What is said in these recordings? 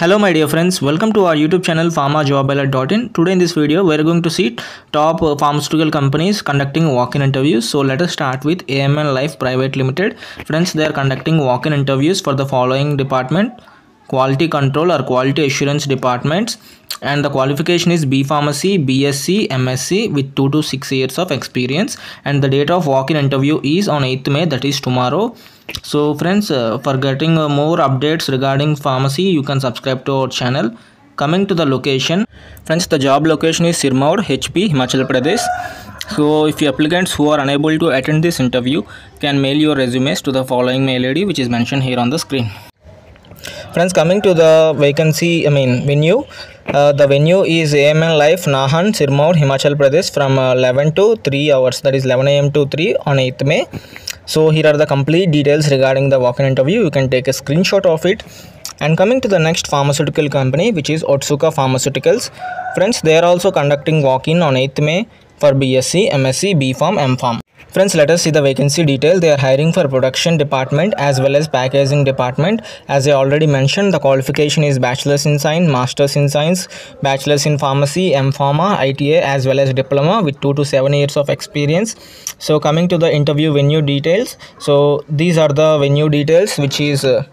Hello my dear friends, welcome to our YouTube channel pharmajobalert.in. Today in this video we are going to see top uh, pharmaceutical companies conducting walk-in interviews. So let us start with AMN Life Private Limited. Friends, they are conducting walk-in interviews for the following department quality control or quality assurance departments and the qualification is B Pharmacy, BSc, MSc with 2 to 6 years of experience and the date of walk-in interview is on 8th May that is tomorrow. So friends uh, for getting uh, more updates regarding pharmacy you can subscribe to our channel. Coming to the location friends the job location is Sirmaur HP Himachal Pradesh. So if you applicants who are unable to attend this interview can mail your resumes to the following mail ID which is mentioned here on the screen friends coming to the vacancy i mean venue uh, the venue is amn life nahan sirmaur himachal pradesh from uh, 11 to 3 hours that is 11 am to 3 on 8th may so here are the complete details regarding the walk-in interview. You can take a screenshot of it. And coming to the next pharmaceutical company which is otsuka pharmaceuticals. Friends they are also conducting walk-in on 8th may for bsc msc bpharm mpharm Friends, let us see the vacancy detail. They are hiring for production department as well as packaging department. As I already mentioned, the qualification is bachelor's in science, master's in science, bachelor's in pharmacy, M Pharma, ITI as well as diploma with 2 to 7 years of experience. So coming to the interview venue details. So these are the venue details which is uh,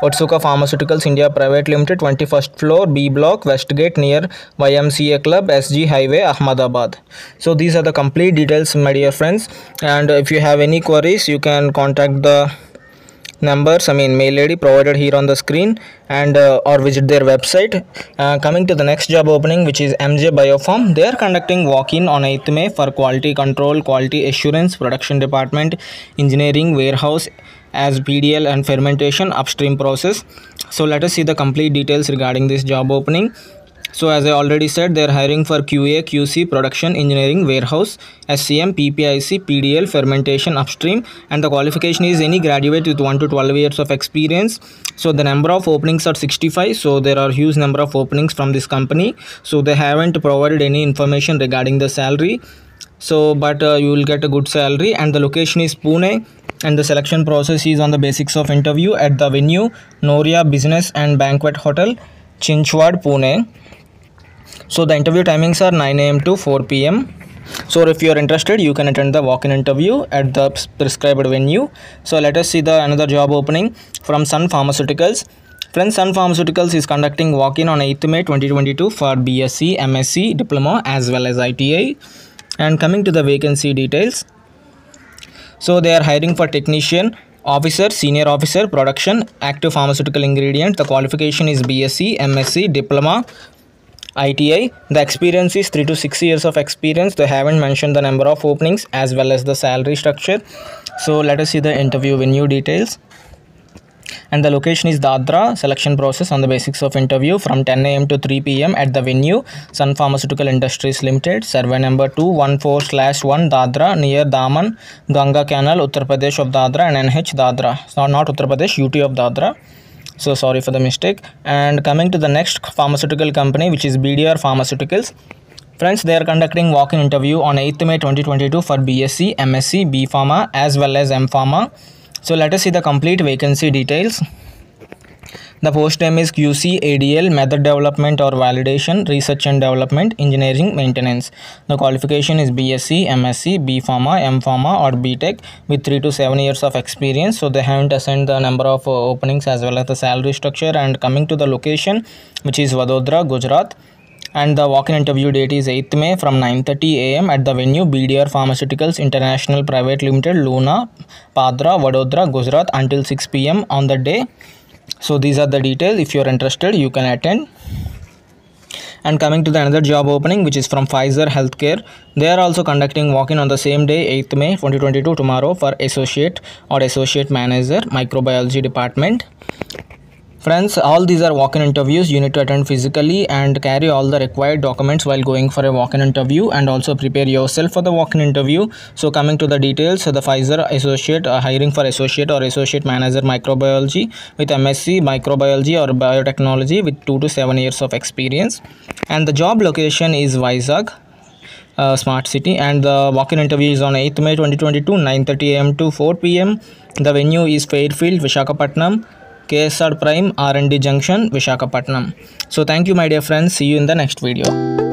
Otsuka Pharmaceuticals India Private Limited 21st floor B block Westgate near YMCA Club SG Highway Ahmedabad. So these are the complete details my dear friends and if you have any queries you can contact the numbers i mean mail id provided here on the screen and uh, or visit their website. Uh, coming to the next job opening which is mj biopharm. They are conducting walk-in on 8th may for quality control quality assurance production department engineering warehouse as pdl and fermentation upstream process. So let us see the complete details regarding this job opening so as I already said, they are hiring for QA, QC, production, engineering, warehouse, SCM, PPIC, PDL, fermentation, upstream, and the qualification is any graduate with 1 to 12 years of experience. So the number of openings are 65. So there are huge number of openings from this company. So they haven't provided any information regarding the salary. So but uh, you will get a good salary and the location is Pune and the selection process is on the basics of interview at the venue Noria Business and Banquet Hotel, Chinchwad, Pune so the interview timings are 9 am to 4 pm so if you are interested you can attend the walk-in interview at the prescribed venue. So let us see the another job opening from sun pharmaceuticals. Friends sun pharmaceuticals is conducting walk-in on 8th may 2022 for bsc msc diploma as well as iti and coming to the vacancy details. So they are hiring for technician officer senior officer production active pharmaceutical ingredient. The qualification is bsc msc diploma ITI. The experience is 3 to 6 years of experience. They haven't mentioned the number of openings as well as the salary structure. So let us see the interview venue details. And the location is Dadra selection process on the basics of interview from 10 am to 3 pm at the venue Sun Pharmaceutical Industries Limited, survey number 214 slash 1 Dadra near Daman, Ganga Canal, Uttar Pradesh of Dadra and NH Dadra. Not, not Uttar Pradesh, UT of Dadra so sorry for the mistake. And coming to the next pharmaceutical company which is bdr pharmaceuticals. Friends they are conducting walk-in interview on 8th may 2022 for bsc msc b pharma as well as m pharma. So let us see the complete vacancy details the post name is QC ADL Method Development or Validation Research and Development Engineering Maintenance. The qualification is BSc, MSc, B Pharma, M Pharma or BTech with 3 to 7 years of experience. So they haven't assigned the number of uh, openings as well as the salary structure and coming to the location which is Vadodara, Gujarat and the walk-in interview date is 8th May from 9:30 am at the venue BDR Pharmaceuticals International Private Limited Luna Padra Vadodara Gujarat until 6 pm on the day so these are the details. If you are interested you can attend. And coming to the another job opening which is from Pfizer Healthcare. They are also conducting walk-in on the same day 8th May 2022 tomorrow for associate or associate manager microbiology department Friends, all these are walk-in interviews. You need to attend physically and carry all the required documents while going for a walk-in interview and also prepare yourself for the walk-in interview. So coming to the details, so the Pfizer associate uh, hiring for associate or associate manager microbiology with MSc microbiology or biotechnology with 2 to 7 years of experience. And the job location is Vizag. Uh, smart city and the walk-in interview is on 8th May 2022 9:30 am to 4 pm the venue is Fairfield Vishakhapatnam KSR Prime NAD Junction, Vishakhapatnam. So thank you my dear friends. See you in the next video.